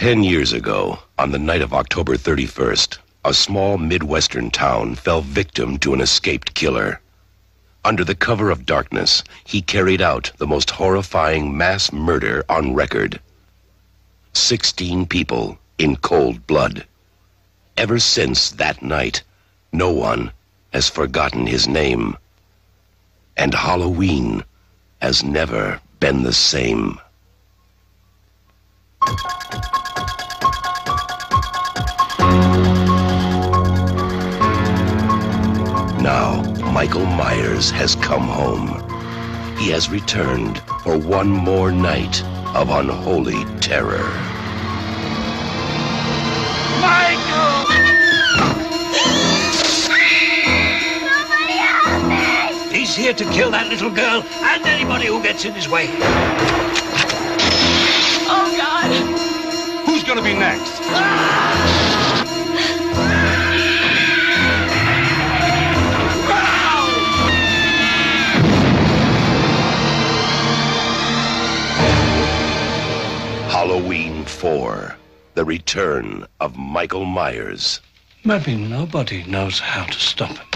Ten years ago, on the night of October 31st, a small Midwestern town fell victim to an escaped killer. Under the cover of darkness, he carried out the most horrifying mass murder on record. Sixteen people in cold blood. Ever since that night, no one has forgotten his name. And Halloween has never been the same. Now, Michael Myers has come home. He has returned for one more night of unholy terror. Michael! He's here to kill that little girl and anybody who gets in his way. Oh, God! Who's gonna be next? Ah! Halloween 4 The Return of Michael Myers. Maybe nobody knows how to stop him.